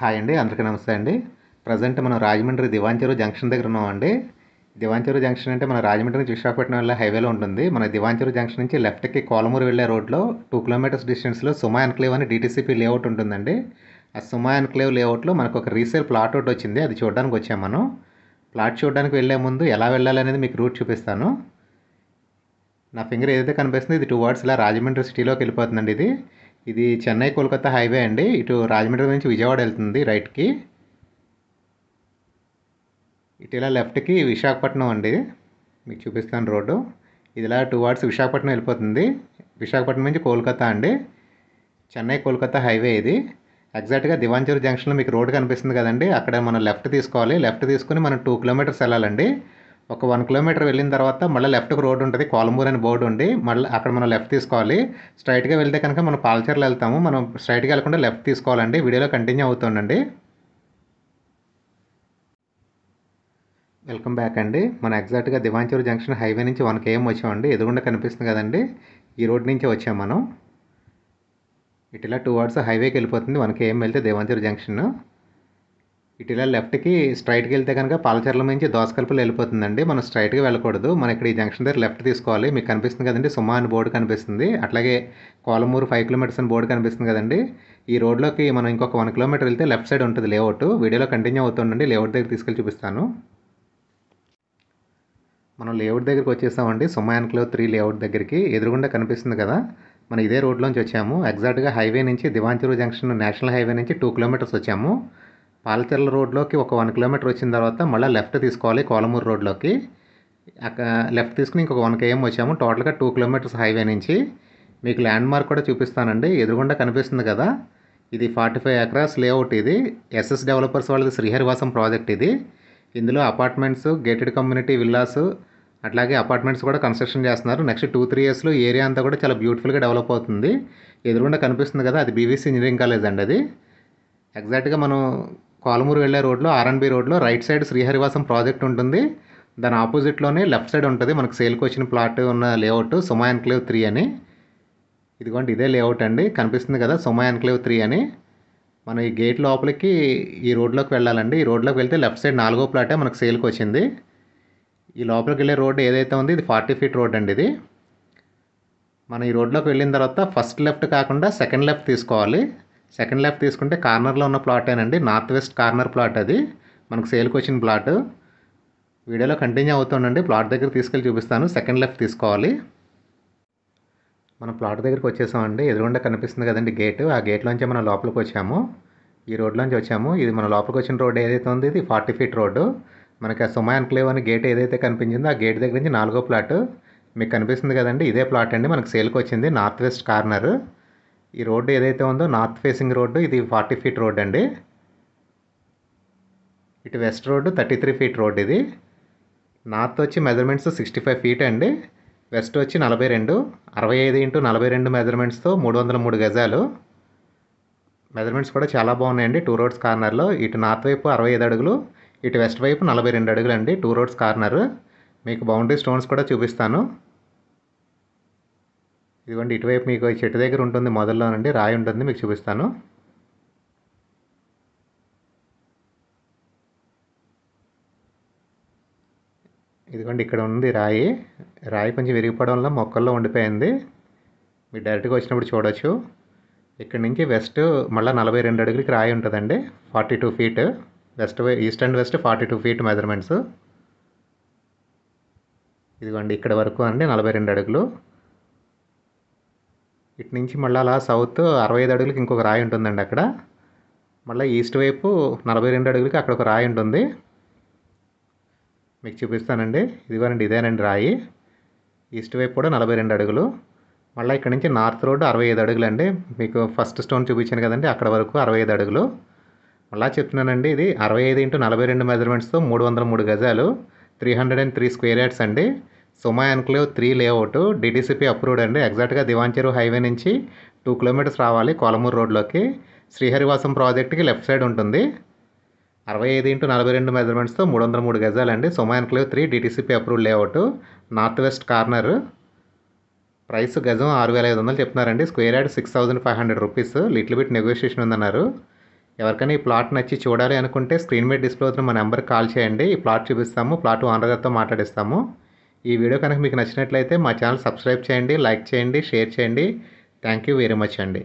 Hi అండి అందరికీ నమస్తే అండి. ప్రజెంట్ మనం రాజమండ్రి దివాంచెరు జంక్షన్ దగ్గర ఉన్నామండి. దివాంచెరు జంక్షన్ అంటే మన రాజమండ్రి నుంచి విశాఖపట్నం వెళ్ళే హైవేలో ఉంటుంది. మన దివాంచెరు జంక్షన్ నుంచి లెఫ్ట్కి కోలమూరు వెళ్ళే రోడ్లో టూ కిలోమీటర్స్ డిస్టెన్స్లో సుమా ఎన్క్లేవ్ అని డిటీసీపీ లేఅవుట్ ఉంటుందండి. ఆ సుమా ఎన్క్లేవ్ లేఅవుట్లో మనకు ఒక రీసేల్ ప్లాట్ ఒకటి వచ్చింది అది చూడడానికి వచ్చాం మనం. ప్లాట్ చూడడానికి వెళ్ళే ముందు ఎలా వెళ్ళాలి అనేది మీకు రూట్ చూపిస్తాను. నా ఫింగర్ ఏదైతే కనిపిస్తుంది ఇది టూ వర్డ్స్ ఇలా రాజమండ్రి సిటీలోకి వెళ్ళిపోతుందండి ఇది. ఇది చెన్నై కోల్కతా హైవే అండి. ఇటు రాజమండ్రి నుంచి విజయవాడ వెళ్తుంది రైట్కి. ఇటు ఇలా లెఫ్ట్కి విశాఖపట్నం అండి. మీకు చూపిస్తాను రోడ్డు. ఇది ఇలా టూ వర్డ్స్ విశాఖపట్నం వెళ్ళిపోతుంది. విశాఖపట్నం నుంచి కోల్కతా అండి. చెన్నై కోల్కతా హైవే ఇది. ఎగ్జాక్ట్గా దివాంచూరు జంక్షన్లో మీకు రోడ్ కనిపిస్తుంది కదండి. అక్కడ మనం లెఫ్ట్ తీసుకోవాలి. లెఫ్ట్ తీసుకుని మనం టూ కిలోమీటర్స్ వెళ్ళాలండి. ఒక వన్ కిలోమీటర్ వెళ్ళిన తర్వాత మళ్ళీ లెఫ్ట్కి రోడ్ ఉంటుంది కోలమూరు అని బోర్డు ఉండి మళ్ళీ అక్కడ మనం లెఫ్ట్ తీసుకోవాలి. స్ట్రైట్గా వెళ్తే కనుక మనం పాల్చర్లు వెళ్తాము. మనం స్ట్రైట్గా వెళ్ళకుండా లెఫ్ట్ తీసుకోవాలండి. వీడియోలో కంటిన్యూ అవుతుండండి. వెల్కమ్ బ్యాక్ అండి. మనం ఎగ్జాక్ట్గా దివాంచూరు జంక్షన్ హైవే నుంచి వన్ కేఎం వచ్చామండి. ఎదుగుండా కనిపిస్తుంది కదండి. ఈ రోడ్ నుంచి వచ్చాం మనం. ఇటు ఇలా టూ వర్డ్స్ హైవేకి వెళ్ళిపోతుంది. వన్ కేఎం వెళ్తే దేవాంచూరు జంక్షన్ ఇటు ఇలా లెఫ్ట్కి స్ట్రైట్కి వెళ్తే కనుక పాలచర్ల నుంచి దోసకల్పలు వెళ్ళిపోతుందండి. మనం స్ట్రైట్గా వెళ్ళకూడదు. మనం ఇక్కడ ఈ జంక్షన్ దగ్గర లెఫ్ట్ తీసుకోవాలి. మీకు కనిపిస్తుంది కదండి సుమా అని బోర్డు కనిపిస్తుంది. అట్లాగే కోలమూరు ఫైవ్ కిలోమీటర్స్ అని బోర్డు కనిపిస్తుంది కదండి. ఈ రోడ్లోకి మనం ఇంకొక వన్ కిలోమీటర్ వెళ్తే లెఫ్ట్ సైడ్ ఉంటుంది లేఅవుట్. వీడియోలో కంటిన్యూ అవుతుండండి. లేఅవుట్ దగ్గర తీసుకెళ్ళి చూపిస్తాను. మనం లేఅవుట్ దగ్గరికి వచ్చేసామండి. సుమా క్లో త్రీ లేఅవుట్ దగ్గరికి. ఎదురుగుండా కనిపిస్తుంది కదా. మనం ఇదే రోడ్లోంచి వచ్చాము. ఎగ్జాక్ట్గా హైవే నుంచి దివాంచూరు జంక్షన్ నేషనల్ హైవే నుంచి టూ కిలోమీటర్స్ వచ్చాము. పాలతెరల రోడ్లోకి ఒక వన్ కిలోమీటర్ వచ్చిన తర్వాత మళ్ళీ లెఫ్ట్ తీసుకోవాలి కోలమూరు రోడ్లోకి. అక్కడ లెఫ్ట్ తీసుకుని ఇంకొక వన్ కేఎం వచ్చాము. టోటల్గా టూ కిలోమీటర్స్ హైవే నుంచి. మీకు ల్యాండ్ మార్క్ కూడా చూపిస్తానండి. ఎదురుగుండా కనిపిస్తుంది కదా. ఇది ఫార్టీ ఫైవ్ ఎకరాస్ లేఅవుట్ ఇది. ఎస్ఎస్ డెవలపర్స్ వాళ్ళది శ్రీహరివాసం ప్రాజెక్ట్ ఇది. ఇందులో అపార్ట్మెంట్స్ గేటెడ్ కమ్యూనిటీ విల్లాస్ అట్లాగే అపార్ట్మెంట్స్ కూడా కన్స్ట్రక్షన్ చేస్తున్నారు. నెక్స్ట్ టూ త్రీ ఇయర్స్లో ఏరియా అంతా కూడా చాలా బ్యూటిఫుల్గా డెవలప్ అవుతుంది. ఎదురుగుండా కనిపిస్తుంది కదా అది బీవీసీ ఇంజనీరింగ్ కాలేజ్ అండి అది. ఎగ్జాక్ట్గా మనం కోలమూరు వెళ్ళే రోడ్లో ఆర్ఎన్బి రోడ్లో రైట్ సైడ్ శ్రీహరివాసం ప్రాజెక్ట్ ఉంటుంది. దాని ఆపోజిట్లోనే లెఫ్ట్ సైడ్ ఉంటుంది. మనకు సేల్కి వచ్చిన ప్లాట్ ఉన్న లేఅవుట్ సుమా ఎన్క్లేవ్ త్రీ అని. ఇదిగోండి ఇదే లేఅవుట్ అండి. కనిపిస్తుంది కదా సుమా ఎన్క్లేవ్ త్రీ అని. మనం ఈ గేట్ లోపలికి ఈ రోడ్లోకి వెళ్ళాలండి. ఈ రోడ్లోకి వెళ్తే లెఫ్ట్ సైడ్ నాలుగో ప్లాటే మనకు సేల్కి వచ్చింది. ఈ లోపలికి వెళ్ళే రోడ్డు ఏదైతే ఉంది ఇది ఫార్టీ ఫీట్ రోడ్ అండి ఇది. మనం ఈ రోడ్లోకి వెళ్ళిన తర్వాత ఫస్ట్ లెఫ్ట్ కాకుండా సెకండ్ లెఫ్ట్ తీసుకోవాలి. సెకండ్ లెఫ్ట్ తీసుకుంటే కార్నర్లో ఉన్న ప్లాటేనండి నార్త్ వెస్ట్ కార్నర్ ప్లాట్ అది. మనకు సేల్కి వచ్చిన ప్లాట్. వీడియోలో కంటిన్యూ అవుతుండండి. ప్లాట్ దగ్గర తీసుకెళ్ళి చూపిస్తాను. సెకండ్ లెఫ్ట్ తీసుకోవాలి. మనం ప్లాట్ దగ్గరికి వచ్చేసామండి. ఎదురుగుండా కనిపిస్తుంది కదండి గేట్. ఆ గేట్లోంచి మనం లోపలికి వచ్చాము. ఈ రోడ్లోంచి వచ్చాము. ఇది మన లోపలికి వచ్చిన రోడ్ ఏదైతే ఉంది ఇది ఫార్టీ ఫీట్ రోడ్డు. మనకి ఆ సుమా ఎన్క్లేవ్ అనే గేట్ ఏదైతే కనిపించిందో ఆ గేట్ దగ్గర నుంచి నాలుగో ప్లాట్ మీకు కనిపిస్తుంది కదండి. ఇదే ప్లాట్ అండి. మనకు సేల్కి వచ్చింది. North west corner. ఈ రోడ్డు ఏదైతే ఉందో నార్త్ ఫేసింగ్ రోడ్డు ఇది ఫార్టీ ఫీట్ రోడ్ అండి. ఇటు west road thirty three feet road ఇది. నార్త్ వచ్చి మెజర్మెంట్స్ సిక్స్టీ ఫైవ్ ఫీట్ అండి. వెస్ట్ వచ్చి నలభై రెండు అరవై ఐదు ఇంటూ నలభై రెండు మెజర్మెంట్స్తో మూడు వందల మూడు గజాలు. మెజర్మెంట్స్ కూడా చాలా బాగున్నాయండి టూ రోడ్స్ కార్నర్లో. ఇటు నార్త్ వైపు అరవై ఐదు అడుగులు ఇటు వెస్ట్ వైపు నలభై రెండు అడుగులు అండి టూ రోడ్స్ కార్నర్. మీకు బౌండరీ స్టోన్స్ కూడా చూపిస్తాను. ఇదిగోండి ఇటువైపు మీకు చెట్టు దగ్గర ఉంటుంది మొదల్లోనండి రాయి ఉంటుంది మీకు చూపిస్తాను. ఇదిగోండి ఇక్కడ ఉంది రాయి. రాయి కొంచెం విరిగిపోవడం వల్ల మొక్కల్లో ఉండిపోయింది. మీరు డైరెక్ట్గా వచ్చినప్పుడు చూడొచ్చు. ఇక్కడ నుంచి వెస్ట్ మళ్ళీ నలభై రెండు అడుగులకి రాయి ఉంటుందండి forty two feet. West east and west forty two feet measurements. ఇదిగోండి ఇక్కడ వరకు అండి నలభై రెండు అడుగులు. ఇటు నుంచి మళ్ళీ అలా సౌత్ అరవై ఐదు అడుగులకి ఇంకొక రాయి ఉంటుందండి అక్కడ. మళ్ళీ ఈస్ట్ వైపు నలభై రెండు అడుగులకి అక్కడ ఒక రాయి ఉంటుంది. మీకు చూపిస్తానండి. ఇదిగోనండి ఇదేనండి రాయి. ఈస్ట్ వైపు కూడా నలభై రెండు అడుగులు. మళ్ళీ ఇక్కడ నుంచి నార్త్ రోడ్ అరవై ఐదు అడుగులు అండి మీకు ఫస్ట్ స్టోన్ చూపించాను కదండి అక్కడ వరకు అరవై ఐదు అడుగులు. మళ్ళీ చెప్తున్నానండి ఇది అరవై ఐదు ఇంటూ నలభై రెండు మెజర్మెంట్స్తో మూడు వందల మూడు గజాలు. Three hundred and three square yards అండి. Suma enclave three layout. DTCP approved అండి. ఎగ్జాక్ట్గా దివాంచెరు హైవే నుంచి టూ కిలోమీటర్స్ రావాలి కోలమూరు రోడ్లోకి. శ్రీహరివాసం ప్రాజెక్ట్కి లెఫ్ట్ సైడ్ ఉంటుంది. అరవై ఐదు ఇంటూ నలభై రెండు మెజర్మెంట్స్తో మూడు వందల మూడు గజాలండి. Suma enclave three DTCP approved layout north west corner price గజం ఆరు వేల ఐదు వందలు చెప్తున్నారండి. Square yard six thousand five hundred rupees little bit negotiation ఉందన్నారు. ఎవరికైనా ఈ ప్లాట్ నచ్చి చూడాలి అనుకుంటే స్క్రీన్ మీద డిస్ప్లే అవుతున్న మా నెంబర్కి కాల్ చేయండి. ఈ ప్లాట్ చూపిస్తాము. ప్లాట్ ఓనర్ గారితో మాట్లాడిస్తాము. ఈ వీడియో కనుక మీకు నచ్చినట్లయితే మా ఛానల్ సబ్స్క్రైబ్ చేయండి లైక్ చేయండి షేర్ చేయండి. థ్యాంక్ యూ వెరీ మచ్ అండి.